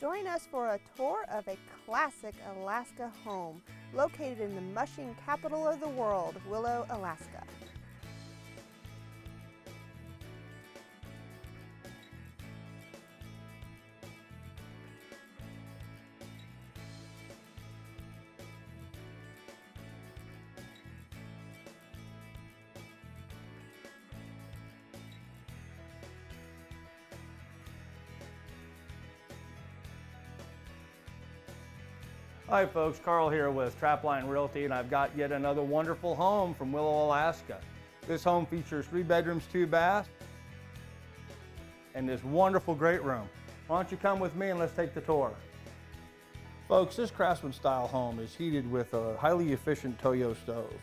Join us for a tour of a classic Alaska home located in the mushing capital of the world, Willow, Alaska. Hi folks, Carl here with Trapline Realty and I've got yet another wonderful home from Willow, Alaska. This home features three bedrooms, two baths, and this wonderful great room. Why don't you come with me and let's take the tour. Folks, this Craftsman style home is heated with a highly efficient Toyo stove.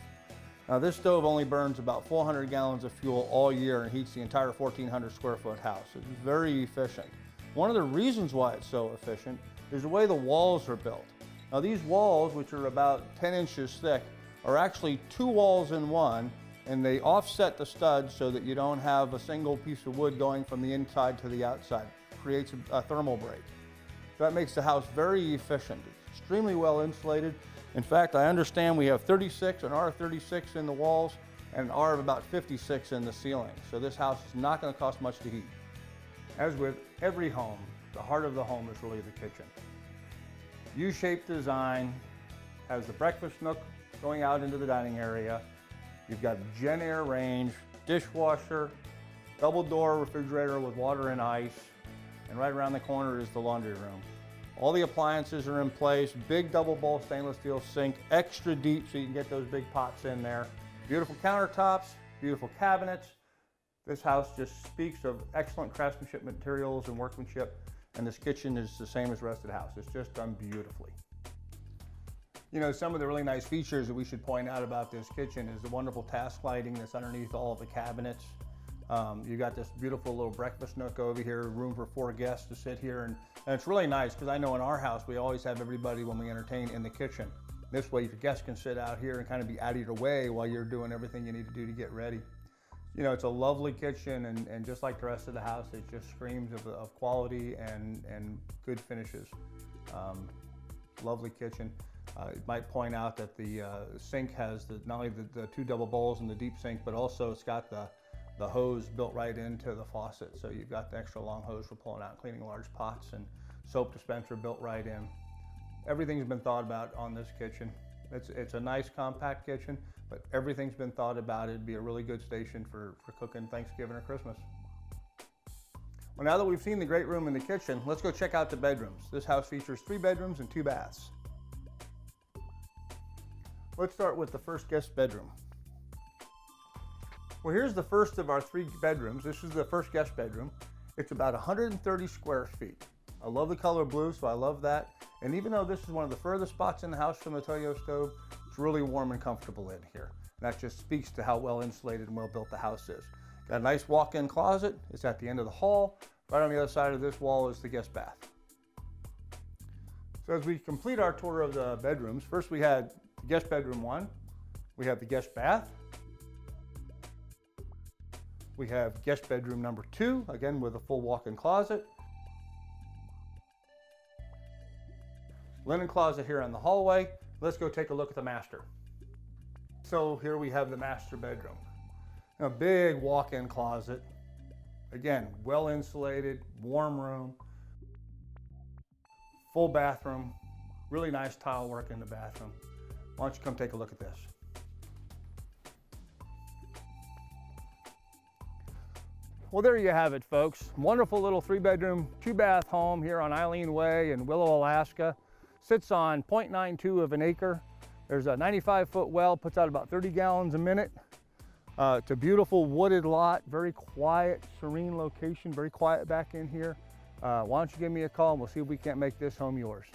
Now this stove only burns about 400 gallons of fuel all year and heats the entire 1400 square foot house. It's very efficient. One of the reasons why it's so efficient is the way the walls are built. Now these walls, which are about 10 inches thick, are actually two walls in one, and they offset the studs so that you don't have a single piece of wood going from the inside to the outside. It creates a, a thermal break. That makes the house very efficient. Extremely well insulated. In fact, I understand we have 36, an R36 in the walls, and an R of about 56 in the ceiling. So this house is not gonna cost much to heat. As with every home, the heart of the home is really the kitchen. U-shaped design, has the breakfast nook going out into the dining area. You've got JennAir range, dishwasher, double door refrigerator with water and ice, and right around the corner is the laundry room. All the appliances are in place, big double bowl stainless steel sink, extra deep so you can get those big pots in there. Beautiful countertops, beautiful cabinets. This house just speaks of excellent craftsmanship materials and workmanship and this kitchen is the same as rest of the house. It's just done beautifully. You know, some of the really nice features that we should point out about this kitchen is the wonderful task lighting that's underneath all of the cabinets. Um, you got this beautiful little breakfast nook over here, room for four guests to sit here. And, and it's really nice because I know in our house, we always have everybody when we entertain in the kitchen. This way, your guests can sit out here and kind of be out of your way while you're doing everything you need to do to get ready you know, it's a lovely kitchen and, and just like the rest of the house, it just screams of, of quality and, and good finishes. Um, lovely kitchen. Uh, it might point out that the uh, sink has the, not only the, the, two double bowls and the deep sink, but also it's got the, the hose built right into the faucet. So you've got the extra long hose for pulling out cleaning large pots and soap dispenser built right in. Everything's been thought about on this kitchen. It's, it's a nice compact kitchen, but everything's been thought about. It'd be a really good station for, for cooking Thanksgiving or Christmas. Well, now that we've seen the great room and the kitchen, let's go check out the bedrooms. This house features three bedrooms and two baths. Let's start with the first guest bedroom. Well, here's the first of our three bedrooms. This is the first guest bedroom. It's about 130 square feet. I love the color blue, so I love that. And even though this is one of the furthest spots in the house from the Toyo stove, it's really warm and comfortable in here. And that just speaks to how well insulated and well built the house is. Got a nice walk-in closet. It's at the end of the hall. Right on the other side of this wall is the guest bath. So as we complete our tour of the bedrooms, first we had guest bedroom one, we have the guest bath, we have guest bedroom number two, again with a full walk-in closet, Linen closet here in the hallway. Let's go take a look at the master. So here we have the master bedroom. A big walk-in closet. Again, well insulated, warm room, full bathroom, really nice tile work in the bathroom. Why don't you come take a look at this? Well, there you have it, folks. Wonderful little three bedroom, two bath home here on Eileen Way in Willow, Alaska. Sits on 0.92 of an acre. There's a 95 foot well, puts out about 30 gallons a minute. Uh, it's a beautiful wooded lot, very quiet, serene location, very quiet back in here. Uh, why don't you give me a call and we'll see if we can't make this home yours.